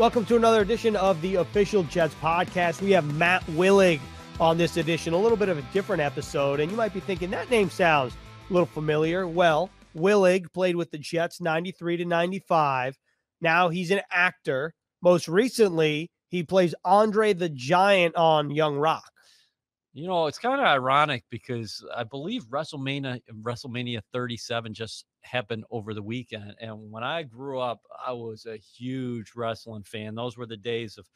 Welcome to another edition of the official Jets podcast. We have Matt Willig on this edition, a little bit of a different episode. And you might be thinking that name sounds a little familiar. Well, Willig played with the Jets 93 to 95. Now he's an actor. Most recently, he plays Andre the Giant on Young Rock. You know, it's kind of ironic because I believe WrestleMania WrestleMania 37 just happened over the weekend. And when I grew up, I was a huge wrestling fan. Those were the days of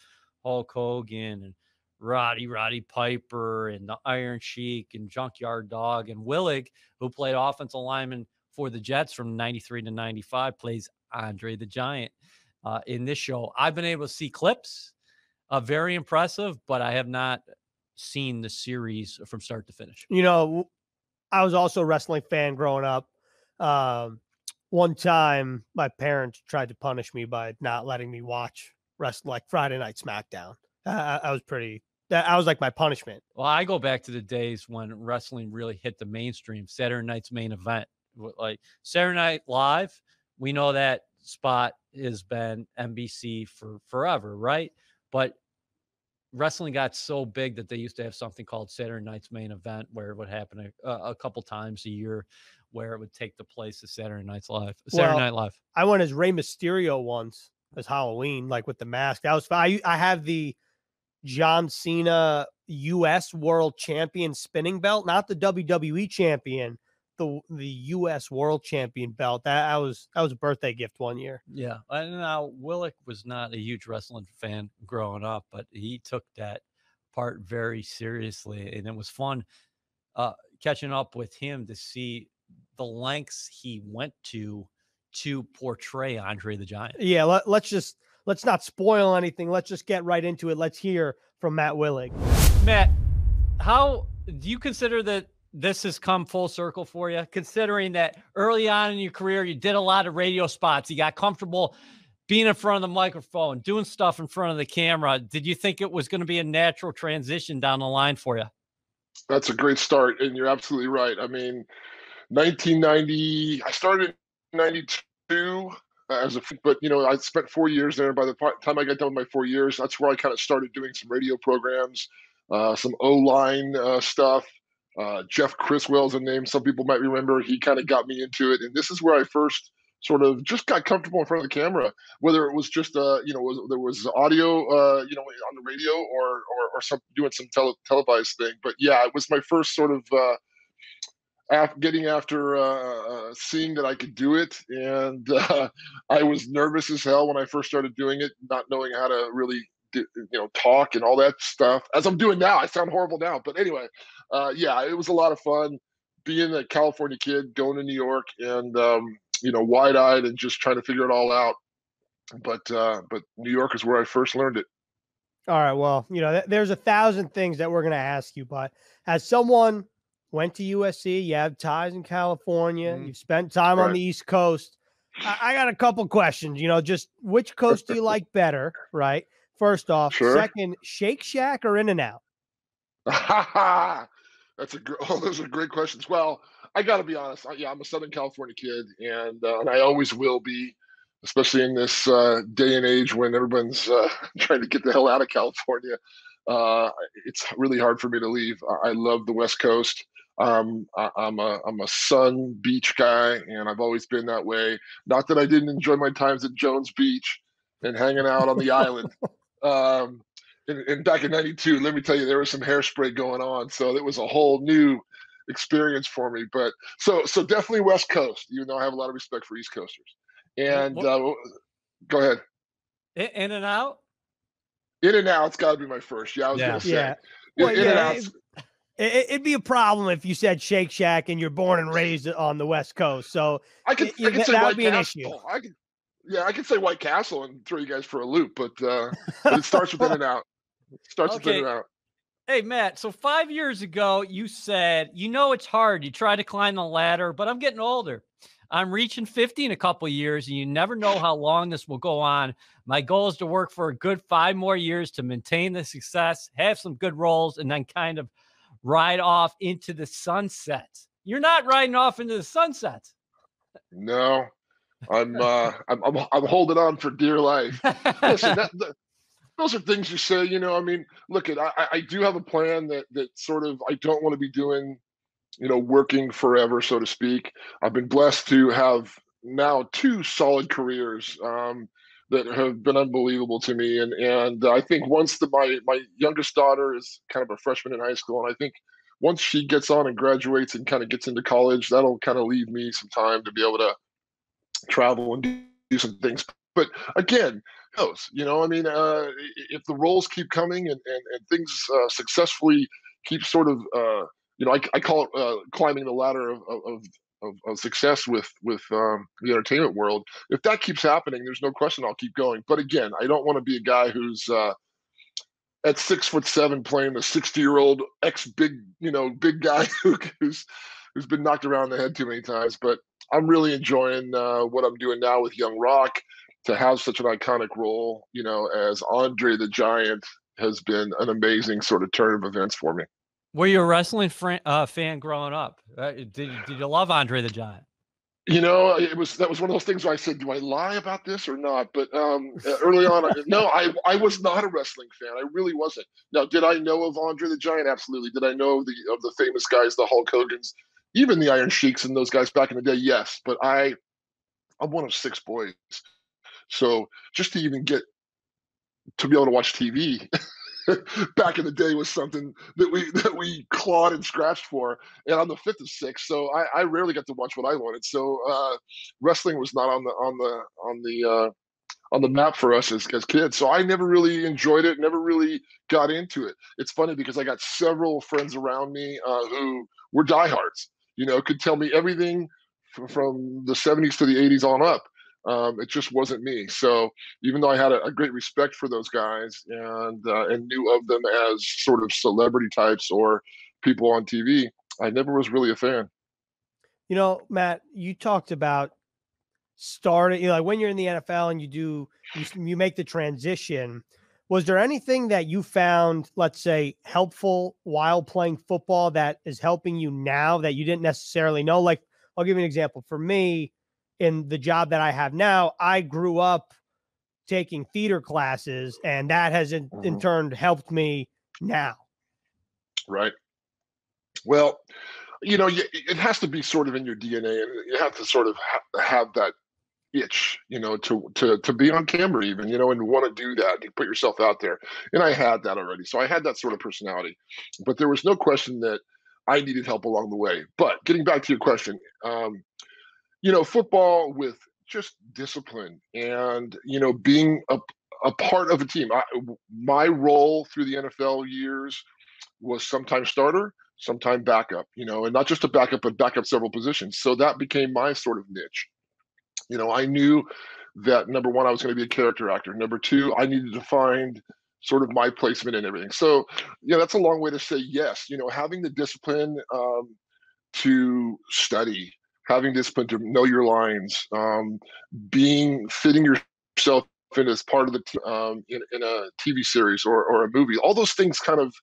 Hulk Hogan and Roddy Roddy Piper and the Iron Sheik and Junkyard Dog and Willig, who played offensive lineman for the Jets from 93 to 95, plays Andre the Giant uh, in this show. I've been able to see clips, uh, very impressive, but I have not seen the series from start to finish. You know, I was also a wrestling fan growing up. Um, one time, my parents tried to punish me by not letting me watch rest like Friday Night SmackDown. I, I was pretty. That I was like my punishment. Well, I go back to the days when wrestling really hit the mainstream. Saturday night's main event, like Saturday Night Live. We know that spot has been NBC for forever, right? But wrestling got so big that they used to have something called Saturday Night's Main Event, where it would happen a, a couple times a year, where it would take the place of Saturday Night's Live, Saturday well, Night Live. I went as Rey Mysterio once as Halloween, like with the mask. That was I. I have the John Cena U.S. World Champion spinning belt, not the WWE Champion, the the U.S. World Champion belt. That I was that was a birthday gift one year. Yeah, and now Willig was not a huge wrestling fan growing up, but he took that part very seriously, and it was fun uh, catching up with him to see the lengths he went to to portray Andre the Giant. Yeah, let, let's just let's not spoil anything. Let's just get right into it. Let's hear from Matt Willig. Matt, how do you consider that this has come full circle for you, considering that early on in your career, you did a lot of radio spots, you got comfortable being in front of the microphone, doing stuff in front of the camera. Did you think it was going to be a natural transition down the line for you? That's a great start. And you're absolutely right. I mean, 1990, I started in 92 as a, but you know, I spent four years there. By the time I got done with my four years, that's where I kind of started doing some radio programs, uh, some O line uh, stuff. Uh, Jeff Criswell's a name some people might remember. He kind of got me into it, and this is where I first sort of just got comfortable in front of the camera. Whether it was just uh, you know, was, there was audio, uh, you know, on the radio, or or, or some doing some tele- televised thing. But yeah, it was my first sort of uh, getting after uh, uh, seeing that I could do it, and uh, I was nervous as hell when I first started doing it, not knowing how to really you know talk and all that stuff. As I'm doing now, I sound horrible now, but anyway, uh, yeah, it was a lot of fun being a California kid, going to New York, and um, you know, wide eyed and just trying to figure it all out. But uh, but New York is where I first learned it. All right. Well, you know, th- there's a thousand things that we're going to ask you, but as someone went to USC, you have ties in California, mm. you've spent time right. on the East Coast. I-, I got a couple questions. You know, just which coast do you like better? Right. First off, sure. second, Shake Shack or In and Out? That's a oh, those are great questions. Well, I got to be honest. Yeah, I'm a Southern California kid, and uh, and I always will be, especially in this uh, day and age when everyone's uh, trying to get the hell out of California. Uh, it's really hard for me to leave. I love the West Coast. Um, I, am a I'm a sun beach guy, and I've always been that way. Not that I didn't enjoy my times at Jones Beach and hanging out on the island. Um, and, and back in '92, let me tell you, there was some hairspray going on, so it was a whole new experience for me. But so so definitely West Coast, even though I have a lot of respect for East Coasters. And uh, go ahead. In and out. In and out's got to be my first. Yeah, I was yeah. gonna say. Yeah. Well, in, yeah, in it, would be a problem if you said Shake Shack and you're born and raised on the West Coast. So I could, I could say that would be an issue. I could, yeah, I could say White Castle and throw you guys for a loop, but, uh, but it starts with In and Out. Starts okay. In and Out. Hey, Matt. So five years ago, you said, you know, it's hard. You try to climb the ladder, but I'm getting older. I'm reaching 50 in a couple years, and you never know how long this will go on. My goal is to work for a good five more years to maintain the success, have some good roles, and then kind of ride off into the sunset. You're not riding off into the sunset. No, I'm, uh, I'm, I'm, I'm holding on for dear life. Listen, that, that, those are things you say, you know, I mean, look at, I, I do have a plan that, that sort of, I don't want to be doing, you know, working forever, so to speak. I've been blessed to have now two solid careers. Um, that have been unbelievable to me. And and I think once the my my youngest daughter is kind of a freshman in high school, and I think once she gets on and graduates and kind of gets into college, that'll kind of leave me some time to be able to travel and do some things. But again, knows, you know, I mean, uh, if the roles keep coming and and, and things uh, successfully keep sort of, uh, you know, I, I call it uh, climbing the ladder of, of, of, of success with with um, the entertainment world. If that keeps happening, there's no question I'll keep going. But again, I don't want to be a guy who's uh, at six foot seven playing the 60 year old ex big you know big guy who's who's been knocked around the head too many times. But I'm really enjoying uh, what I'm doing now with Young Rock. To have such an iconic role, you know, as Andre the Giant has been an amazing sort of turn of events for me. Were you a wrestling fran- uh, fan growing up? Uh, did Did you love Andre the Giant? You know, it was that was one of those things where I said, "Do I lie about this or not?" But um, early on, no, I I was not a wrestling fan. I really wasn't. Now, did I know of Andre the Giant? Absolutely. Did I know of the of the famous guys, the Hulk Hogan's, even the Iron Sheiks, and those guys back in the day? Yes, but I I'm one of six boys, so just to even get to be able to watch TV back in the day was something that we that we clawed and scratched for. And I'm the fifth of six, so I, I rarely got to watch what I wanted. So uh, wrestling was not on the on the on the uh, on the map for us as, as kids. So I never really enjoyed it, never really got into it. It's funny because I got several friends around me uh, who were diehards, you know, could tell me everything from the 70s to the 80s on up. Um, it just wasn't me. So even though I had a, a great respect for those guys and uh, and knew of them as sort of celebrity types or people on TV, I never was really a fan. You know, Matt, you talked about starting, you know, like when you're in the NFL and you do you, you make the transition. Was there anything that you found, let's say, helpful while playing football that is helping you now that you didn't necessarily know? Like, I'll give you an example. For me, in the job that I have now, I grew up taking theater classes, and that has in, mm-hmm. in turn helped me now. Right. Well, you know, it has to be sort of in your DNA, and you have to sort of ha- have that itch, you know, to to to be on camera, even, you know, and want to do that, and put yourself out there. And I had that already, so I had that sort of personality. But there was no question that I needed help along the way. But getting back to your question, um, you know, football with just discipline and, you know, being a, a part of a team. I, my role through the NFL years was sometimes starter, sometimes backup, you know, and not just a backup, but backup several positions. So that became my sort of niche. You know, I knew that number one, I was going to be a character actor. Number two, I needed to find sort of my placement and everything. So, yeah, that's a long way to say yes. You know, having the discipline um, to study, having discipline to know your lines, um, being fitting yourself in as part of the um, in, in a TV series or, or a movie. All those things kind of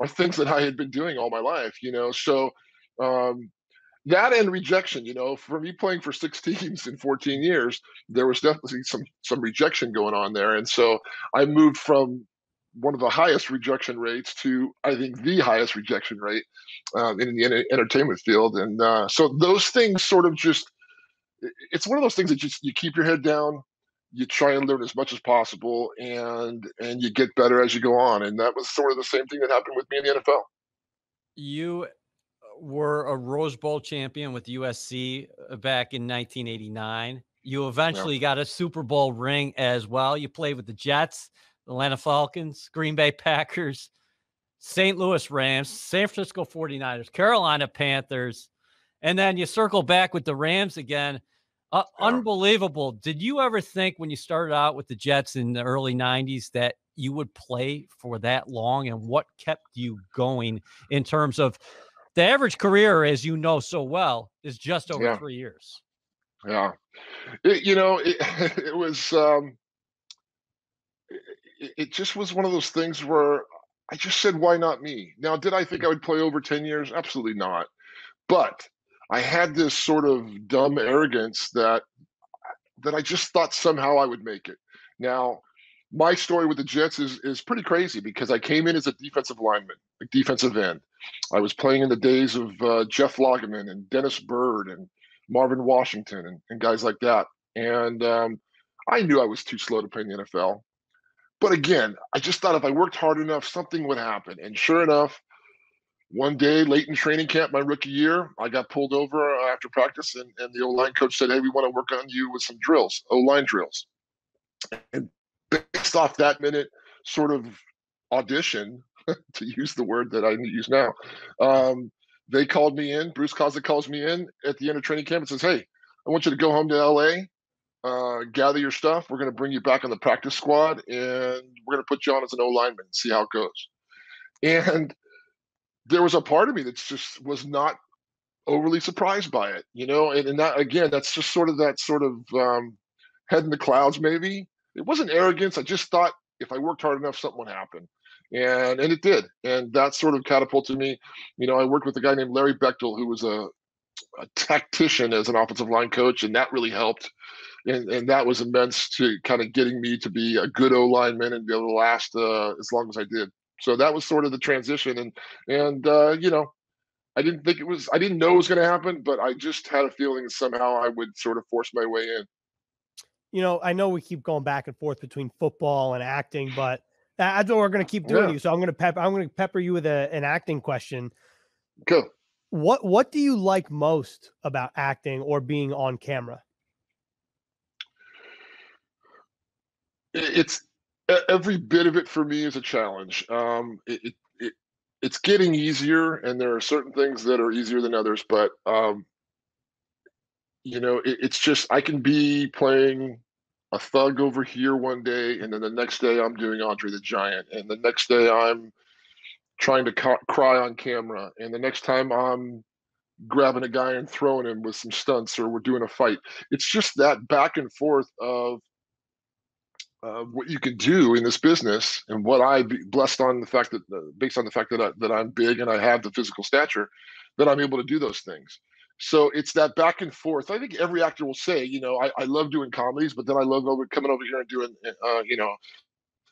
are things that I had been doing all my life, you know. So um, that and rejection, you know, for me playing for six teams in 14 years, there was definitely some some rejection going on there, and so I moved from one of the highest rejection rates to I think the highest rejection rate um, in the entertainment field, and uh, so those things sort of just it's one of those things that just you keep your head down, you try and learn as much as possible, and and you get better as you go on, and that was sort of the same thing that happened with me in the NFL. You were a Rose Bowl champion with USC uh, back in 1989. You eventually yeah. got a Super Bowl ring as well. You played with the Jets Atlanta Falcons, Green Bay Packers, St. Louis Rams, San Francisco 49ers, Carolina Panthers, and then you circle back with the Rams again. Uh, yeah. Unbelievable. Did you ever think when you started out with the Jets in the early 90s that you would play for that long and what kept you going in terms of the average career, as you know so well, is just over yeah. three years? Yeah. It, you know, it, it was. Um, it, it just was one of those things where I just said, why not me? Now, did I think I would play over 10 years? Absolutely not. But I had this sort of dumb arrogance that that I just thought somehow I would make it. Now, my story with the Jets is is pretty crazy because I came in as a defensive lineman, a defensive end. I was playing in the days of uh, Jeff Lageman and Dennis Byrd and Marvin Washington and, and guys like that. And um, I knew I was too slow to play in the NFL. But again, I just thought if I worked hard enough, something would happen. And sure enough, one day late in training camp, my rookie year, I got pulled over after practice, and, and the O line coach said, Hey, we want to work on you with some drills, O line drills. And based off that minute sort of audition, to use the word that I use now, um, they called me in. Bruce Coslet calls me in at the end of training camp and says, Hey, I want you to go home to LA, uh, gather your stuff. We're going to bring you back on the practice squad and we're going to put you on as an O lineman and see how it goes. And there was a part of me that just was not overly surprised by it, you know, and, and that again, that's just sort of that sort of um, head in the clouds, maybe. It wasn't arrogance. I just thought if I worked hard enough, something would happen. And and it did. And that sort of catapulted me. You know, I worked with a guy named Larry Beightol, who was a, a tactician as an offensive line coach, and that really helped. And, and that was immense to kind of getting me to be a good O lineman and be able to last uh, as long as I did so that was sort of the transition and and uh, you know i didn't think it was i didn't know it was going to happen but i just had a feeling somehow i would sort of force my way in you know i know we keep going back and forth between football and acting but that's what we're going to keep doing yeah. you so i'm going to pep i'm going to pepper you with a, an acting question Go. what what do you like most about acting or being on camera it's every bit of it for me is a challenge. Um, it, it, it's getting easier, and there are certain things that are easier than others. But um, you know, it, it's just I can be playing a thug over here one day, and then the next day I'm doing Andre the Giant, and the next day I'm trying to ca- cry on camera, and the next time I'm grabbing a guy and throwing him with some stunts, or we're doing a fight. It's just that back and forth of what you can do in this business and what I be blessed on the fact that uh, based on the fact that I, that I'm big and I have the physical stature that I'm able to do those things. So it's that back and forth. I think every actor will say, you know, I, I love doing comedies, but then I love over, coming over here and doing, uh, you know,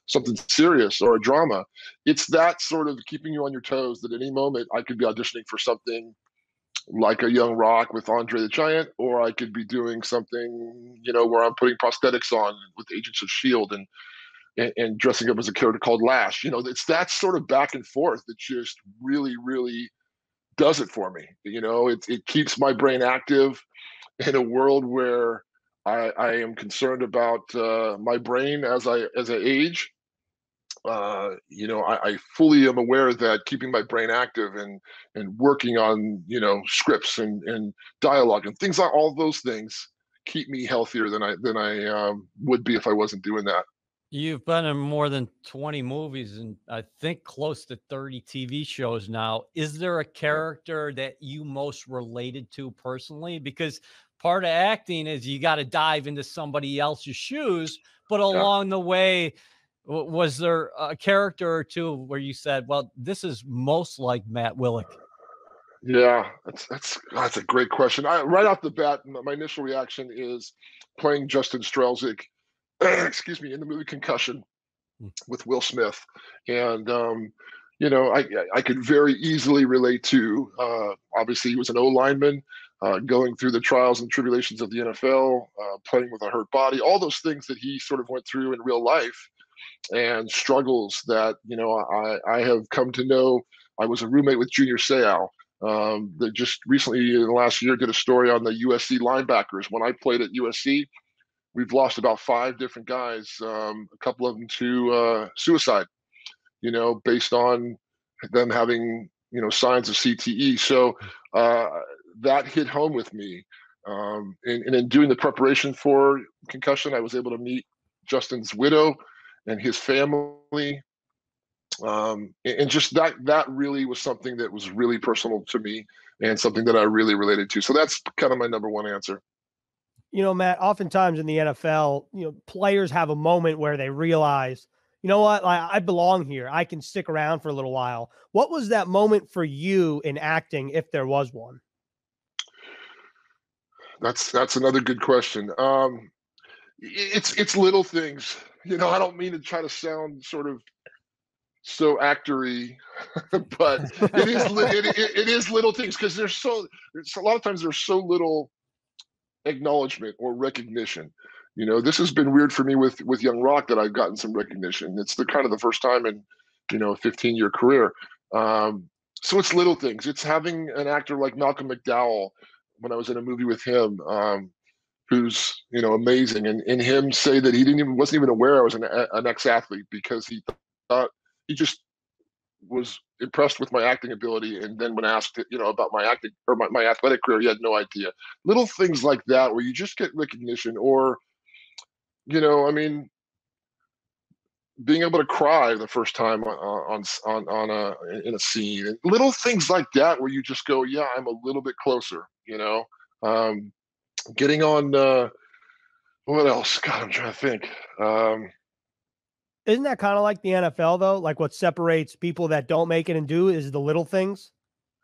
something serious or a drama. It's that sort of keeping you on your toes that any moment I could be auditioning for something like a young rock with Andre the Giant, or I could be doing something, you know, where I'm putting prosthetics on with Agents of Shield and, and and, dressing up as a character called Lash. You know, it's that sort of back and forth that just really, really does it for me. You know, it it keeps my brain active in a world where I, I am concerned about uh, my brain as I as I age uh, you know, I, I, fully am aware that keeping my brain active and and working on you know scripts and and dialogue and things like all those things keep me healthier than I than I um, would be if I wasn't doing that. You've been in more than 20 movies and I think close to 30 TV shows now. Is there a character that you most related to personally? Because part of acting is you got to dive into somebody else's shoes, but along yeah. the way, was there a character or two where you said, "Well, this is most like Matt Willig"? Yeah, that's that's that's a great question. I, right off the bat, my initial reaction is playing Justin Strzelczyk, excuse me, in the movie Concussion hmm. with Will Smith, and um, you know, I I could very easily relate to. Uh, obviously, he was an O lineman. Uh, going through the trials and tribulations of the NFL, uh, playing with a hurt body, all those things that he sort of went through in real life and struggles that you know I, I have come to know. I was a roommate with Junior Seau. Um, that just recently in the last year did a story on the USC linebackers. When I played at USC, we've lost about five different guys, um, a couple of them to uh, suicide. You know, based on them having you know signs of CTE. So uh, that hit home with me. Um, and, and in doing the preparation for concussion, I was able to meet Justin's widow and his family um, and just that that really was something that was really personal to me and something that I really related to. So that's kind of my number one answer. You know, Matt, oftentimes in the NFL, you know, players have a moment where they realize, you know what, I, I belong here. I can stick around for a little while. What was that moment for you in acting, if there was one? That's that's another good question. Um, it's it's little things. You know, I don't mean to try to sound sort of so actory, but it is it, it, it is little things because there's so there's a lot of times there's so little acknowledgement or recognition. You know, this has been weird for me with with Young Rock that I've gotten some recognition. It's the kind of the first time in you know a 15 year career. Um, so it's little things. It's having an actor like Malcolm McDowell when I was in a movie with him, um, who's you know amazing, and, and him say that he didn't even wasn't even aware I was an, an ex athlete because he thought he just was impressed with my acting ability. And then when asked you know about my acting or my, my athletic career he had no idea. Little things like that where you just get recognition or you know i mean being able to cry the first time on on on a in a scene. And little things like that where you just go yeah i'm a little bit closer you know? Um getting on uh what else god i'm trying to think um isn't that kind of like the NFL though? Like what separates people that don't make it and do is the little things.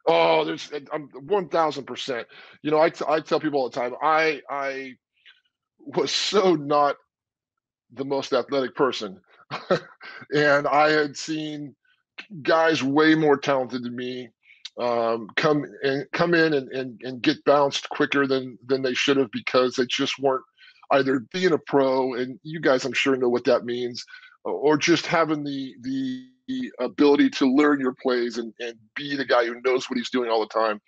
Oh, there's I'm one thousand percent. You know, I, t- I tell people all the time. I I was so not the most athletic person, and I had seen guys way more talented than me um, come and come in and, and and get bounced quicker than than they should have because they just weren't either being a pro and you guys I'm sure know what that means or just having the the ability to learn your plays and, and be the guy who knows what he's doing all the time.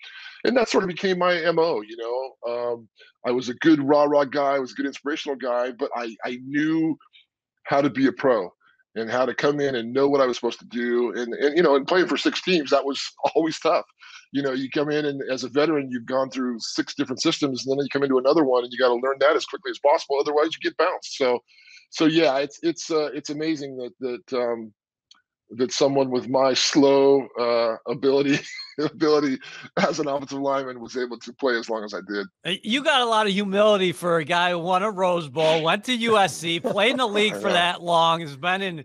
And that sort of became my MO, you know. Um, I was a good rah rah guy, I was a good inspirational guy, but I, I knew how to be a pro and how to come in and know what I was supposed to do. And, and you know, and playing for six teams, that was always tough. You know, you come in and as a veteran, you've gone through six different systems, and then you come into another one and you got to learn that as quickly as possible. Otherwise, you get bounced. So so yeah, it's it's uh, it's amazing that that um, that someone with my slow uh, ability ability as an offensive lineman was able to play as long as I did. You got a lot of humility for a guy who won a Rose Bowl, went to USC, played in the league for that long, has been in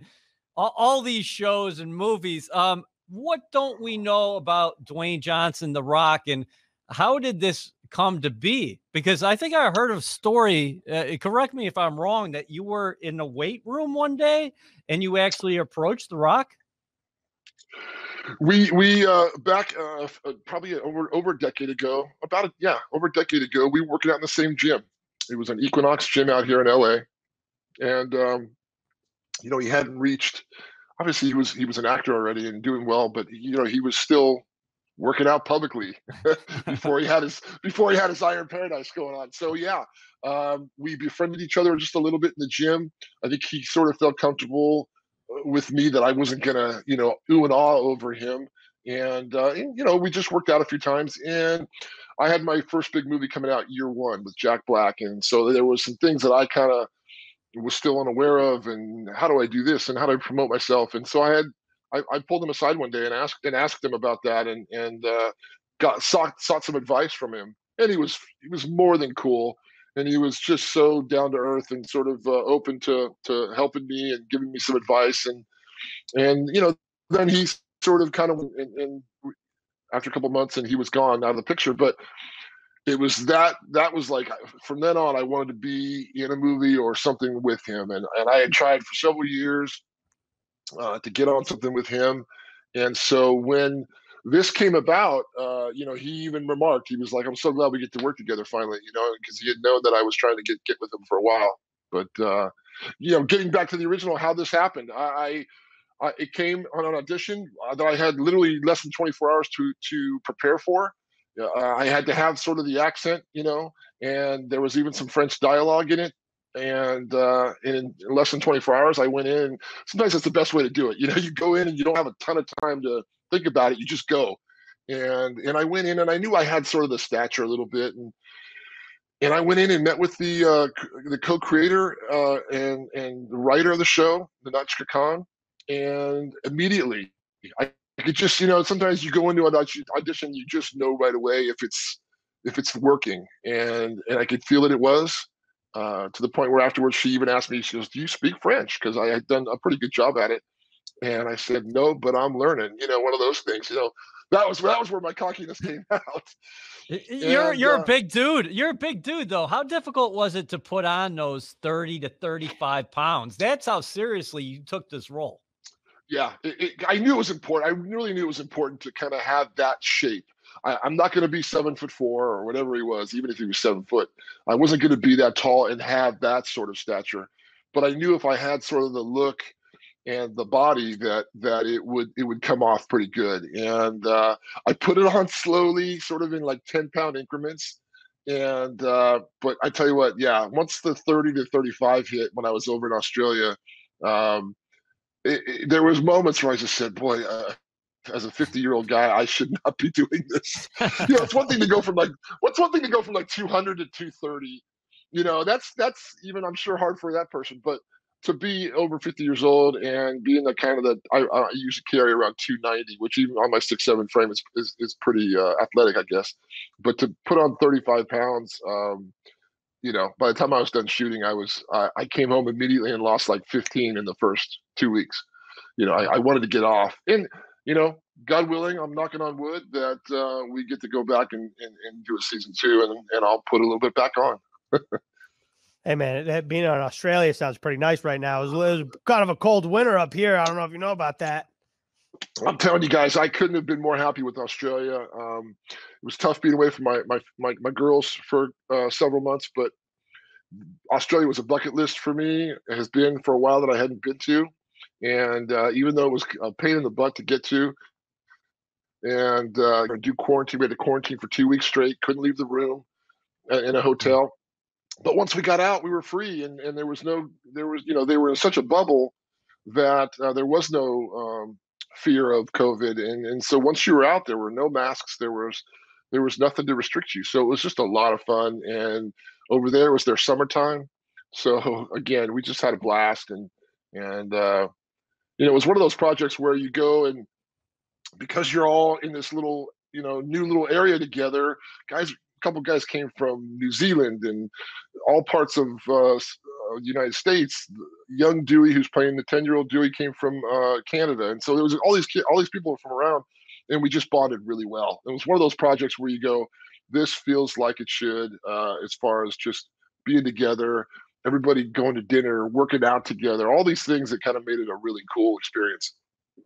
all, all these shows and movies. Um, what don't we know about Dwayne Johnson, The Rock, and how did this come to be? Because I think I heard a story, uh, correct me if I'm wrong, that you were in the weight room one day and you actually approached The Rock. We we uh, back uh, probably over over a decade ago, about a, yeah over a decade ago, we were working out in the same gym. It was an Equinox gym out here in LA, and um, you know he hadn't reached. Obviously, he was he was an actor already and doing well, but you know he was still working out publicly before he had his before he had his Iron Paradise going on. So yeah, um, we befriended each other just a little bit in the gym. I think he sort of felt comfortable with me that I wasn't gonna you know ooh and ah over him. And, uh, and you know we just worked out a few times and I had my first big movie coming out year one with Jack Black, and so there was some things that I kind of was still unaware of, and how do I do this, and how do I promote myself, and so I had I, I, pulled him aside one day and asked and asked him about that and and uh, got sought sought some advice from him. And he was he was more than cool, and he was just so down to earth and sort of uh, open to to helping me and giving me some advice. And and you know then he sort of kind of and, and after a couple months and he was gone out of the picture, but it was that that was like from then on I wanted to be in a movie or something with him and and I had tried for several years uh, to get on something with him. And so when this came about, uh, you know, he even remarked, he was like, I'm so glad we get to work together finally, you know, because he had known that I was trying to get, get with him for a while. But, uh, you know, getting back to the original, how this happened, I, I it came on an audition uh, that I had literally less than 24 hours to, to prepare for. Uh, I had to have sort of the accent, you know, and there was even some French dialogue in it and uh, in less than 24 hours i went in sometimes that's the best way to do it you know you go in and you don't have a ton of time to think about it you just go. And and i went in and i knew i had sort of the stature a little bit and and i went in and met with the uh, the co-creator uh, and and the writer of the show Nahnatchka Khan and immediately I, I could just you know sometimes you go into an audition you just know right away if it's if it's working. And and i could feel that it was uh, to the point where afterwards she even asked me, she goes, "Do you speak French?" Because I had done a pretty good job at it, and I said, "No, but I'm learning." You know, one of those things. You know, that was that was where my cockiness came out. You're and, you're uh, a big dude. You're a big dude though. How difficult was it to put on those 30 to 35 pounds? That's how seriously you took this role. Yeah, it, it, I knew it was important. I really knew it was important to kind of have that shape. I, am not going to be seven foot four or whatever he was, even if he was seven foot. I wasn't going to be that tall and have that sort of stature. But I knew if I had sort of the look and the body that that it would it would come off pretty good. And uh, I put it on slowly, sort of in like 10 pound increments. And uh, but I tell you what, yeah, once the 30 to 35 hit when I was over in Australia, um, it, it, there was moments where I just said, boy, uh, as a 50 year old guy, I should not be doing this. you know, it's one thing to go from like, what's one thing to go from like 200 to 230? You know, that's, that's even, I'm sure hard for that person, but to be over 50 years old and being the kind of that I, I usually carry around 290, which even on my six, seven frame is, is, is pretty uh, athletic, I guess. But to put on 35 pounds, um, you know, by the time I was done shooting, I was, I, I came home immediately and lost like 15 in the first two weeks. You know, I, I wanted to get off. And, you know, God willing, I'm knocking on wood that uh, we get to go back and, and, and do a season two, and, and I'll put a little bit back on. hey man, that being in Australia sounds pretty nice right now. It was, it was, kind of a cold winter up here. I don't know if you know about that. I'm telling you guys, I couldn't have been more happy with Australia. Um, it was tough being away from my my my, my girls for uh, several months, but Australia was a bucket list for me. It has been for a while that I hadn't been to. And uh, even though it was a pain in the butt to get to, and uh, do quarantine, we had to quarantine for two weeks straight. Couldn't leave the room uh, in a hotel. But once we got out, we were free, and, and there was no, there was, you know, they were in such a bubble that uh, there was no um, fear of COVID, and and so once you were out, there were no masks. There was there was nothing to restrict you. So it was just a lot of fun. And over there was their summertime, so again, we just had a blast, and and uh, you know, it was one of those projects where you go and because you're all in this little, you know, new little area together, guys, a couple guys came from New Zealand and all parts of uh, uh, United States. Young Dewey, who's playing the ten-year-old Dewey, came from uh, Canada, and so there was all these all these people from around, and we just bonded really well. It was one of those projects where you go, this feels like it should, uh, as far as just being together, everybody going to dinner, working out together, all these things that kind of made it a really cool experience.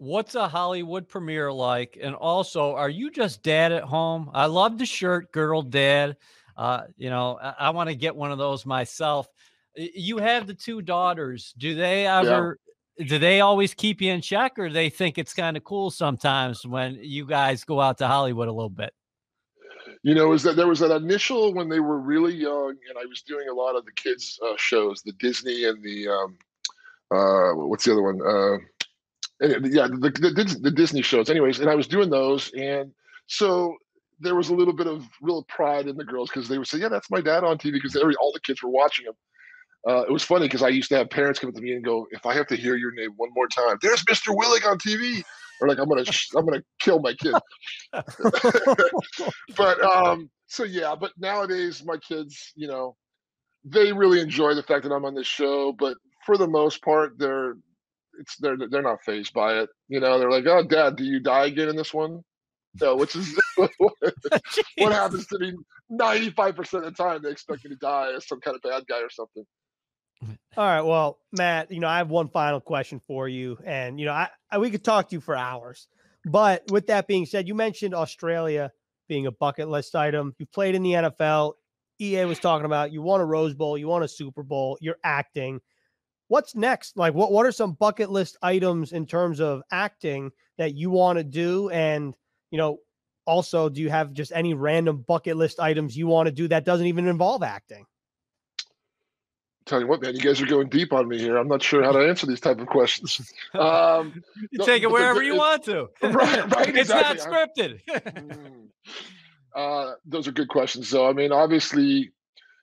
What's a Hollywood premiere like? And also, are you just dad at home? I love the shirt, girl dad. Uh, you know, I, I want to get one of those myself. You have the two daughters. Do they ever? Yeah. Do they always keep you in check, or they think it's kind of cool sometimes when you guys go out to Hollywood a little bit? you know, is that there was that initial when they were really young, and I was doing a lot of the kids uh, shows, the Disney and the um, uh, what's the other one? Uh, yeah, the, the, the Disney shows. Anyways, and I was doing those, and so there was a little bit of real pride in the girls because they would say, "Yeah, that's my dad on TV," because every all the kids were watching him. Uh, it was funny because I used to have parents come up to me and go, "If I have to hear your name one more time, there's Mr. Willig on TV," or like I'm gonna I'm gonna kill my kid. but um, so yeah, but nowadays my kids, you know, they really enjoy the fact that I'm on this show. But for the most part, they're it's they're they're not phased by it. You know, they're like, "Oh, Dad, do you die again in this one?" No, which is what happens to me 95% of the time. They expect me to die as some kind of bad guy or something. All right. Well, Matt, you know, I have one final question for you. And, you know, I, I, we could talk to you for hours. But with that being said, you mentioned Australia being a bucket list item. You played in the NFL. EA was talking about you won a Rose Bowl, you won a Super Bowl, you're acting. What's next? Like, what, what are some bucket list items in terms of acting that you want to do? And, you know, also, do you have just any random bucket list items you want to do that doesn't even involve acting? tell you what, man, you guys are going deep on me here. I'm not sure how to answer these type of questions. Um, you no, take it wherever the, you want to. Right, right. it's exactly. not scripted. Mm. uh, those are good questions. So, I mean, obviously,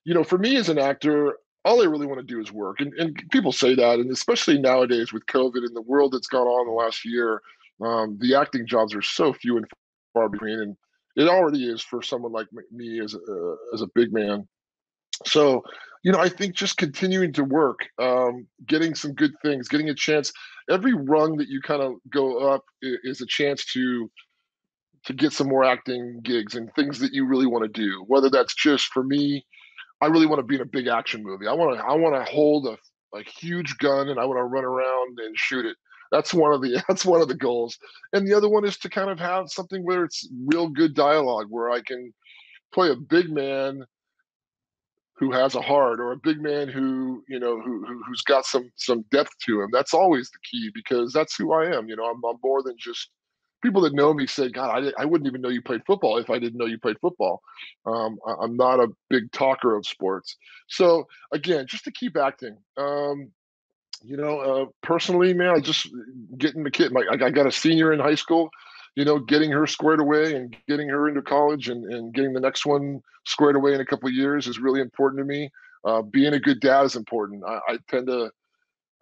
you know, for me as an actor, all I really want to do is work. And, and people say that, and especially nowadays with COVID and the world that's gone on the last year, um, the acting jobs are so few and far between. And it already is for someone like me as a, as a big man. So, you know, I think just continuing to work, um, getting some good things, getting a chance. Every rung that you kind of go up is a chance to to get some more acting gigs and things that you really want to do. Whether that's just for me, I really want to be in a big action movie. I want to I want to hold a a huge gun and I want to run around and shoot it. That's one of the that's one of the goals. And the other one is to kind of have something where it's real good dialogue where I can play a big man who has a heart or a big man who you know who, who has got some some depth to him that's always the key because that's who i am you know i'm, I'm more than just people that know me say god I, I wouldn't even know you played football if i didn't know you played football um, I, am not a big talker of sports so again just to keep acting um, you know uh, personally man i just getting the kid my, I got a senior in high school you know, getting her squared away and getting her into college and, and getting the next one squared away in a couple years is really important to me. Uh, being a good dad is important. I, I tend to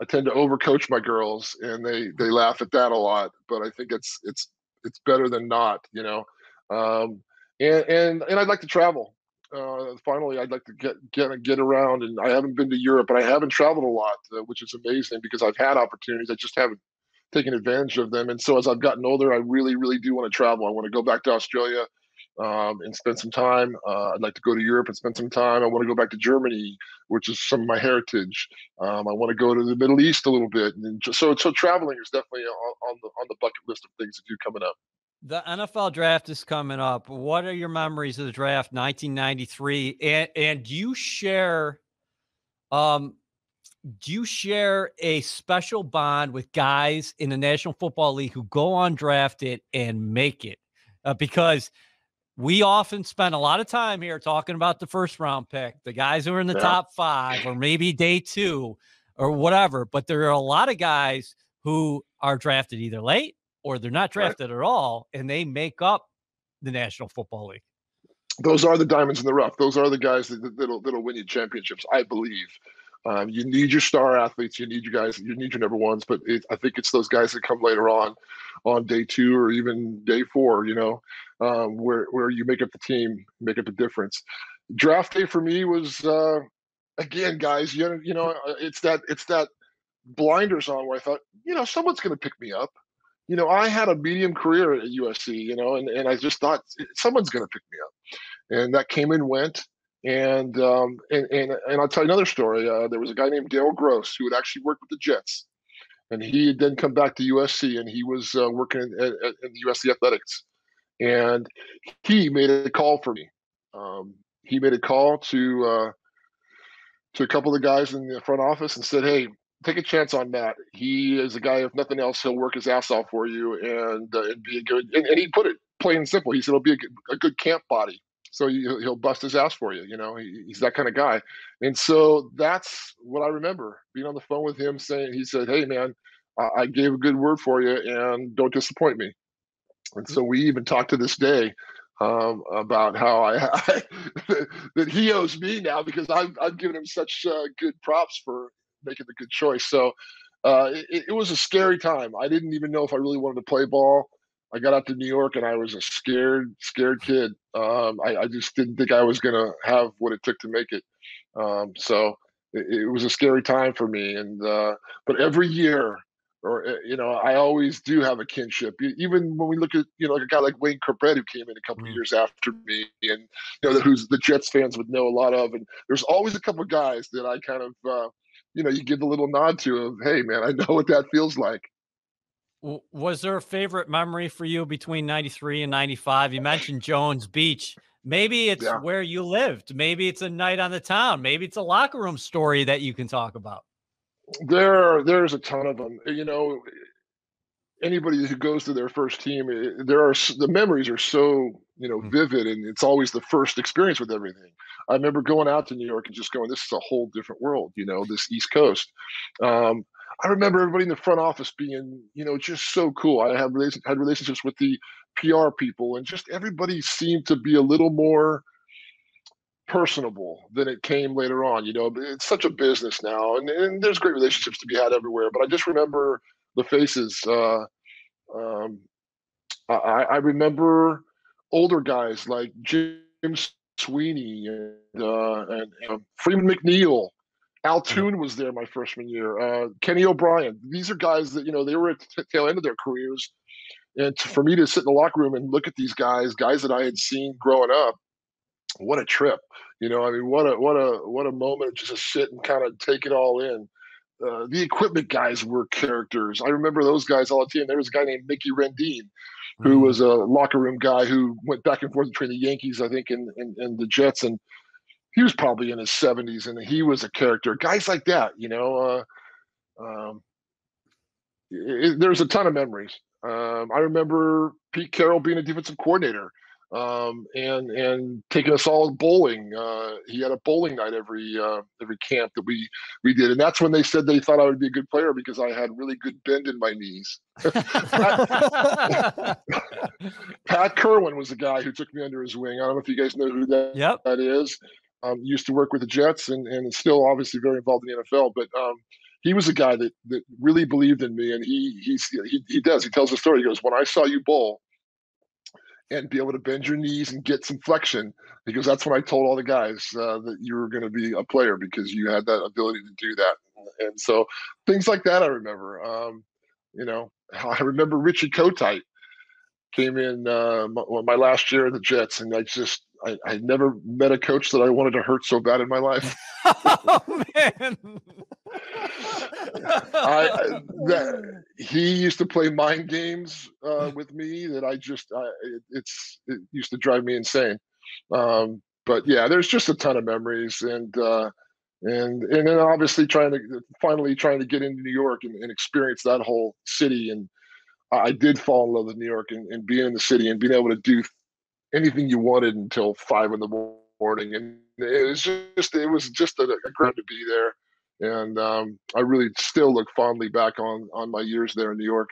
I tend to overcoach my girls, and they they laugh at that a lot. But I think it's it's it's better than not, you know. Um, and and and I'd like to travel. Uh, finally, I'd like to get get get around, and I haven't been to Europe, but I haven't traveled a lot, uh, which is amazing because I've had opportunities. I just haven't taken advantage of them. And so as I've gotten older, I really, really do want to travel. I want to go back to Australia um, and spend some time. Uh, I'd like to go to Europe and spend some time. I want to go back to Germany, which is some of my heritage. Um, I want to go to the Middle East a little bit. And just, so, so traveling is definitely on, on the on the bucket list of things to do coming up. The NFL draft is coming up. What are your memories of the draft, 1993? And and do you share um do you share a special bond with guys in the National Football League who go undrafted and make it? Uh, because we often spend a lot of time here talking about the first round pick, the guys who are in the yeah. top five, or maybe day two, or whatever. But there are a lot of guys who are drafted either late or they're not drafted right. at all, and they make up the National Football League. Those are the diamonds in the rough. Those are the guys that, that'll that'll win you championships, I believe. Um, you need your star athletes. You need you guys. You need your number ones. But it, I think it's those guys that come later on, on day two or even day four. You know, um, where where you make up the team, make up the difference. Draft day for me was uh, again, guys. You you know, uh, it's that it's that blinders on where I thought, you know, someone's going to pick me up. You know, I had a medium career at USC. You know, and and I just thought someone's going to pick me up, and that came and went and um, and, and and I'll tell you another story. Uh, there was a guy named Dale Gross who had actually worked with the Jets, and he had then come back to USC, and he was uh, working in, in, in, USC athletics, and he made a call for me. Um, he made a call to uh, to a couple of the guys in the front office and said, "Hey, take a chance on Matt. He is a guy. If nothing else, he'll work his ass off for you and uh, be a good." And, and, he put it plain and simple. He said, "It'll be a, a good camp body." So he'll, bust his ass for you. You know, he's that kind of guy. And so that's what I remember being on the phone with him saying, he said, Hey, man, I, I gave a good word for you and don't disappoint me. And so we even talk to this day um, about how I, I, that he owes me now because I've, I've given him such uh, good props for making the good choice. So uh, it, it was a scary time. I didn't even know if I really wanted to play ball. I got out to New York and I was a scared, scared kid. Um, I, I, just didn't think I was going to have what it took to make it. Um, so it, it, was a scary time for me. And uh, but every year, or eh, you know, I always do have a kinship. Even when we look at you know like a guy like Wayne Chrebet who came in a couple mm-hmm. of years after me, and you know who's the Jets fans would know a lot of. And there's always a couple of guys that I kind of uh, you know you give a little nod to of, hey man, I know what that feels like. Was there a favorite memory for you between 93 and 95? You mentioned Jones Beach. Maybe it's yeah. where you lived. Maybe it's a night on the town. Maybe it's a locker room story that you can talk about. There, there's a ton of them. You know, anybody who goes to their first team, eh, there are the memories are so you know mm-hmm. vivid, and it's always the first experience with everything. I remember going out to New York and just going, "This is a whole different world." You know, this East Coast. Um, I remember everybody in the front office being, you know, just so cool. I have had relationships with the PR people, and just everybody seemed to be a little more personable than it came later on. You know, it's such a business now, and, and there's great relationships to be had everywhere. But I just remember the faces. Uh, um, I, I remember older guys like Jim Sweeney and, uh, and, and Freeman McNeil Al Toon was there my freshman year. Uh, Kenny O'Brien. These are guys that you know they were at the tail end of their careers, and to, for me to sit in the locker room and look at these guys, guys that I had seen growing up, what a trip! You know, I mean, what a what a what a moment just to sit and kind of take it all in. Uh, the equipment guys were characters. I remember those guys all the time. There was a guy named Mickey Rendine, who mm-hmm. was a locker room guy who went back and forth between the Yankees, I think, and, and, and the Jets. And he was probably in his 70s and he was a character. Guys like that, you know, uh, um, it, there's a ton of memories. Um, I remember Pete Carroll being a defensive coordinator um, and and taking us all bowling. Uh, he had a bowling night every uh, every camp that we we did, and that's when they said they thought I would be a good player because I had really good bend in my knees. Pat, Pat Kirwan was the guy who took me under his wing. I don't know if you guys know who that yep. that is. Um, used to work with the Jets and and still obviously very involved in the NFL, but. Um, he was a guy that, that really believed in me, and he he's, he he does. He tells the story. He goes, "When I saw you bowl, and be able to bend your knees and get some flexion because that's when I told all the guys uh, that you were going to be a player because you had that ability to do that. And so things like that I remember. Um, you know, I remember Richie Kotite came in uh, my, my, last year at the Jets, and I just I, I never met a coach that I wanted to hurt so bad in my life. oh man! I, that, he used to play mind games uh, with me that I just I, it, it's it used to drive me insane. Um, but yeah, there's just a ton of memories, and uh, and and then obviously trying to finally trying to get into New York and, and experience that whole city and I did fall in love with New York and, and being in the city and being able to do anything you wanted until five in the morning. And it was just, it was just a, a great to be there. And um, I really still look fondly back on, on my years there in New York.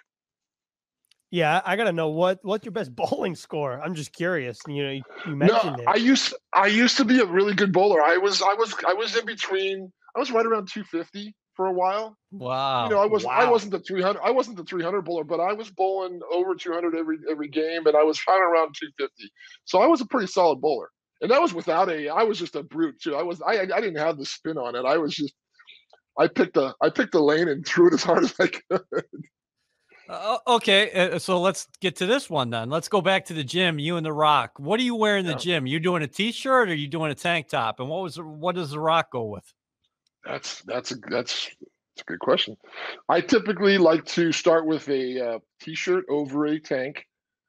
Yeah, I gotta know what what's your best bowling score. I'm just curious. You know, you, you mentioned no, it. I used I used to be a really good bowler. I was I was I was in between. I was right around 250 for a while. Wow. You know, I was wow. I wasn't the 300 I wasn't the 300 bowler, but I was bowling over 200 every every game, and I was trying around 250. So I was a pretty solid bowler, and that was without a. I was just a brute too. I was I I didn't have the spin on it. I was just I picked a I picked the lane and threw it as hard as I could. Uh, okay, uh, so let's get to this one then. Let's go back to the gym. You and the Rock. What do you wear in the yeah. gym? You doing a t-shirt or you doing a tank top? And what was what does the Rock go with? That's that's a that's that's a good question. I typically like to start with a uh, t-shirt over a tank.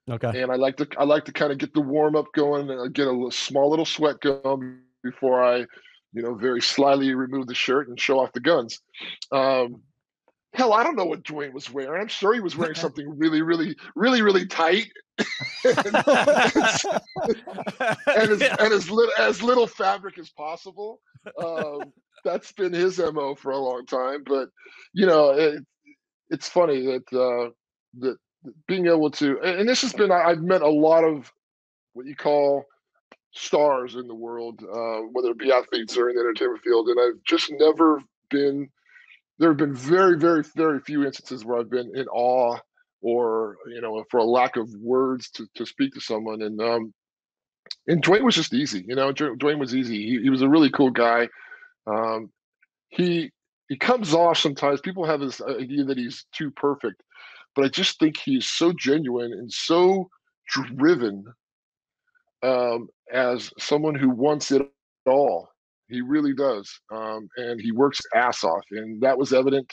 Okay. And I like to I like to kind of get the warm up going and get a little, small little sweat going before I, you know, very slyly remove the shirt and show off the guns. Um, hell, I don't know what Dwayne was wearing. I'm sure he was wearing something really, really, really, really tight. and, and, as, and as, little, as little fabric as possible. Um, that's been his mo for a long time. But you know, it, it's funny that uh, that being able to, and this has been, I've met a lot of what you call stars in the world, uh, whether it be athletes or in the entertainment field, and I've just never been. There have been very, very, very few instances where I've been in awe or you know for a lack of words to, to speak to someone and um and Dwayne was just easy you know Dwayne was easy he, he was a really cool guy um, he he comes off sometimes. People have this idea that he's too perfect, but I just think he's so genuine and so driven um, as someone who wants it all. He really does, um, and he works ass off, and that was evident.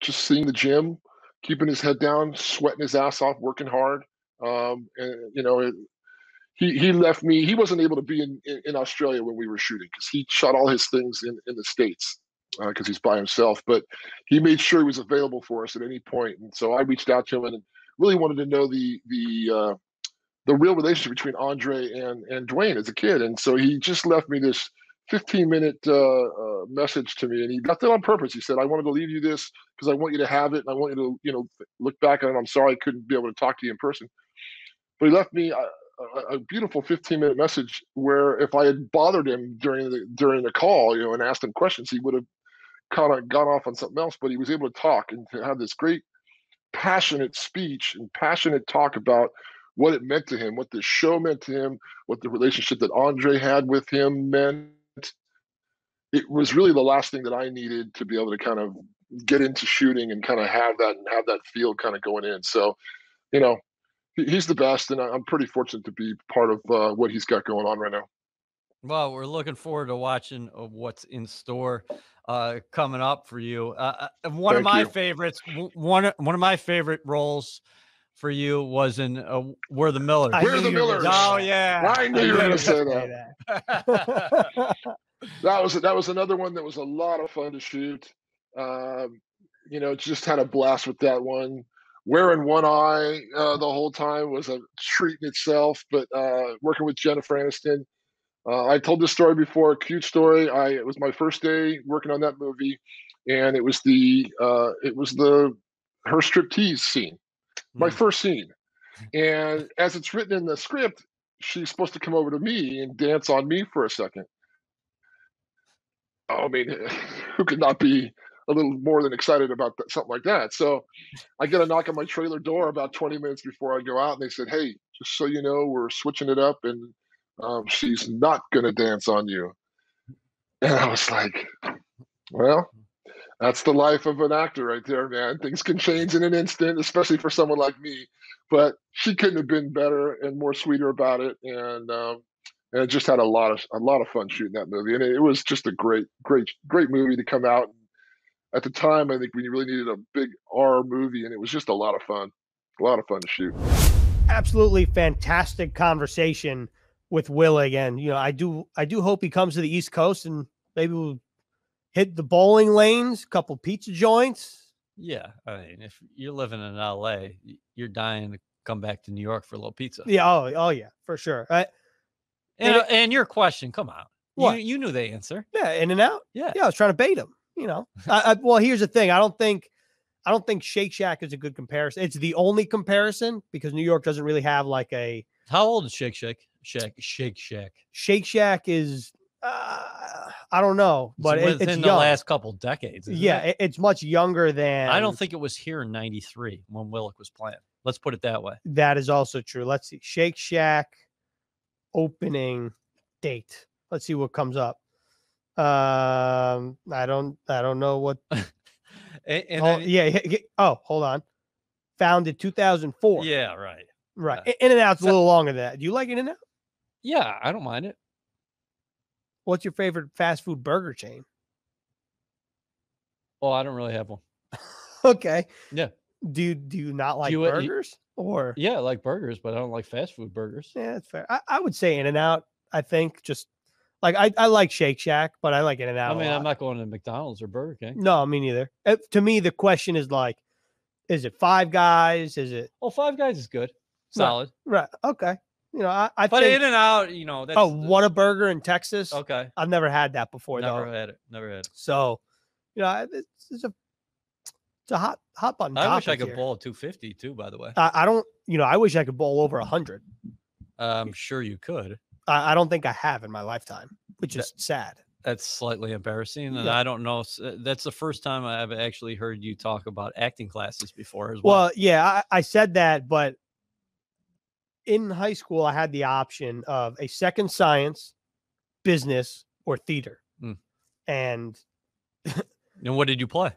Just seeing the gym, keeping his head down, sweating his ass off, working hard. Um, and you know, it, he he left me. He wasn't able to be in, in, in Australia when we were shooting because he shot all his things in, in the states because uh, he's by himself. But he made sure he was available for us at any point. and so I reached out to him and really wanted to know the the uh, the real relationship between Andre and and Dwayne as a kid. And so he just left me this 15 minute uh, uh, message to me, and he got that on purpose. He said, "I wanted to leave you this because I want you to have it, and I want you to you know look back on it. I'm sorry I couldn't be able to talk to you in person." But he left me. A, beautiful 15 minute message where if I had bothered him during the during the call, you know, and asked him questions, he would have kind of gone off on something else. But he was able to talk and to have this great passionate speech and passionate talk about what it meant to him, what the show meant to him, what the relationship that Andre had with him meant. It was really the last thing that I needed to be able to kind of get into shooting and kind of have that and have that feel kind of going in. So you know, he's the best, and I- I'm pretty fortunate to be part of uh, what he's got going on right now. Well, we're looking forward to watching uh, what's in store uh, coming up for you. Uh, uh, one of my you. favorites, one of- one of my favorite roles for you was in uh, "We're the Millers." I We're the you Millers. Oh say yeah, I knew that. you were going to say that. were gonna say that. That was that was another one that was a lot of fun to shoot. Um, you know, just had a blast with that one. Wearing one eye uh, the whole time was a treat in itself. But uh, working with Jennifer Aniston, uh, I told this story before. A cute story. I it was my first day working on that movie, and it was the uh, it was the her striptease scene, my Mm. first scene. And as it's written in the script, she's supposed to come over to me and dance on me for a second. I mean, who could not be a little more than excited about that, something like that? So I get a knock on my trailer door about 20 minutes before I go out, and they said, Hey, just so you know, we're switching it up, and um, she's not going to dance on you. And I was like, Well, that's the life of an actor right there, man. Things can change in an instant, especially for someone like me. But she couldn't have been better and more sweeter about it, and um, and it just had a lot of a lot of fun shooting that movie. And it was just a great, great, great movie to come out. At the time, I think we really needed a big R movie, and it was just a lot of fun, a lot of fun to shoot. Absolutely fantastic conversation with Willig. you know, I do I do hope he comes to the East Coast and maybe we'll hit the bowling lanes, a couple pizza joints. yeah. I mean, if you're living in L.A., you're dying to come back to New York for a little pizza. Yeah, oh, oh yeah, for sure. I, And, And uh, and your question, come on, What? you you knew the answer. yeah, in and out. Yeah. Yeah, I was trying to bait him. You know, I, I, well, here's the thing. I don't think, I don't think Shake Shack is a good comparison. It's the only comparison because New York doesn't really have like a How old is Shake Shack? Shake Shake Shack. Shake Shack is. Uh, I don't know, It's but it, within it's the young. last couple decades. yeah, it? it- it's much younger than. I don't think it was here in '93 when Willig was playing. Let's put it that way. that is also true. Let's see, Shake Shack opening date. Let's see what comes up. Um, I don't, I don't know what. A- And, oh, then- yeah, Oh, hold on. Founded 2004. yeah, right. Right. Yeah. In and out's a little longer than that. Do you like In and Out? Yeah, I don't mind it. What's your favorite fast food burger chain? Oh, I don't really have one. Okay. Yeah. Do you do you not like you, uh, you- burgers? or Yeah, I like burgers, but I don't like fast food burgers. yeah, that's fair. I, I would say In and Out. I think just like I, I like Shake Shack, but I like In and Out. I mean, I'm not going to McDonald's or Burger King. No, me neither. Uh, to me, the question is like, is it Five Guys? Is it Oh, Five Guys is good, solid. right? Okay. You know, I, I But think. In and Out, you know, that's oh, Whataburger in Texas. Okay, I've never had that before never though. had it. Never had it. So, you know, it's, it's a it's a hot hot button. I wish I could here. bowl 250 too. By the way, I, I don't. You know, I wish I could bowl over a hundred. I'm sure you could. I, I don't think I have in my lifetime, which That- is sad. That's slightly embarrassing, and Yeah. I don't know. uh, That's the first time I've actually heard you talk about acting classes before as well. Well, yeah, I, I said that, but in high school, I had the option of a second science, business, or theater, Mm. and and what did you play?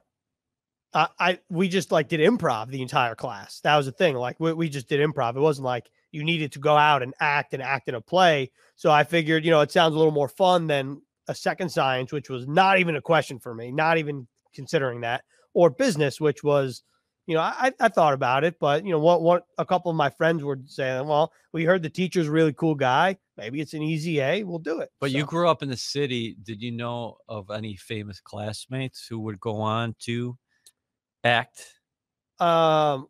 I, I we just like did improv the entire class. That was the thing. Like we, we just did improv. It wasn't like you needed to go out and act and act in a play. So I figured, you know, it sounds a little more fun than a second science, which was not even a question for me, not even considering that, or business, which was, you know, I, I thought about it, but you know, what what a couple of my friends were saying, well, we heard the teacher's a really cool guy. Maybe it's an easy A. We'll do it. But you grew up in the city. Did you know of any famous classmates who would go on to act? um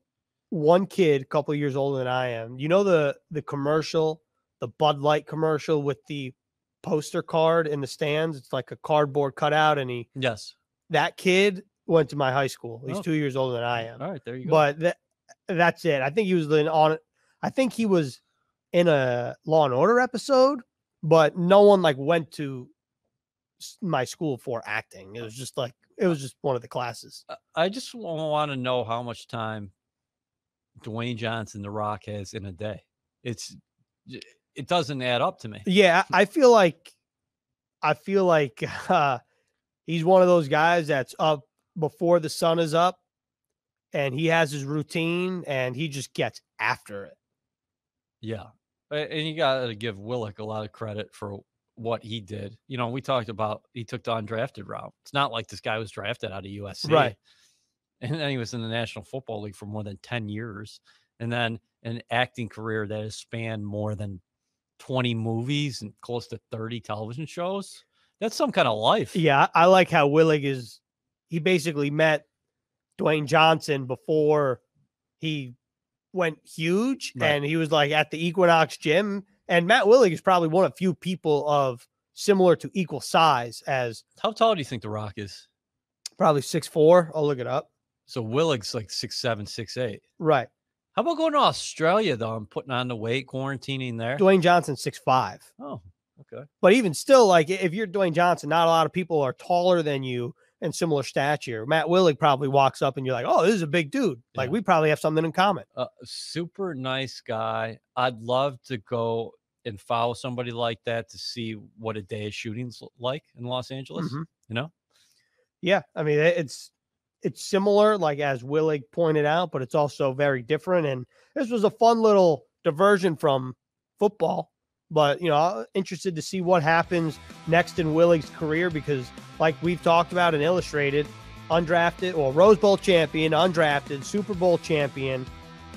one kid a couple years older than I am. You know the the commercial, the Bud Light commercial with the poster card in the stands. It's like a cardboard cutout, and he Yes. that kid went to my high school. He's Oh. two years older than I am. All right, there you go. But that that's it. I think he was in on. I think he was in a Law and Order episode, but no one like went to my school for acting. It was just like it was just one of the classes. I just want to know how much time Dwayne Johnson, The Rock, has in a day. It's it doesn't add up to me. Yeah, I feel like I feel like uh, he's one of those guys that's up before the sun is up, and he has his routine and he just gets after it. Yeah. And you got to give Willig a lot of credit for what he did. You know, we talked about he took the undrafted route. It's not like this guy was drafted out of USC. Right. And then he was in the National Football League for more than 10 years. And then an acting career that has spanned more than 20 movies and close to 30 television shows. That's some kind of life. Yeah, I like how Willig is. He basically met Dwayne Johnson before he went huge, Right. and he was like at the Equinox gym. And Matt Willig is probably one of few people of similar to equal size as How tall do you think The Rock is? probably six four. I'll look it up. So Willig's like six seven, six eight. Right, How about going to Australia though I'm putting on the weight, quarantining there? Dwayne Johnson six five. Oh, okay. But even still, like if you're Dwayne Johnson, not a lot of people are taller than you and similar stature. Matt Willig probably walks up and you're like, oh, this is a big dude. Like we probably have something in common. Uh, super nice guy. I'd love to go and follow somebody like that to see what a day of shootings like in Los Angeles. Mhm. You know, Yeah, I mean it's it's similar, like as Willig pointed out, but it's also very different. And this was a fun little diversion from football. But you know, interested to see what happens next in Willig's career because, like we've talked about and illustrated, undrafted or Rose Bowl champion, undrafted Super Bowl champion.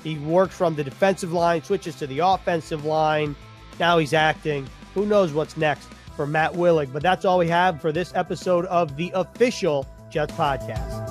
He worked from the defensive line, switches to the offensive line. Now he's acting. Who knows what's next for Matt Willig? But that's all we have for this episode of the official Jets podcast.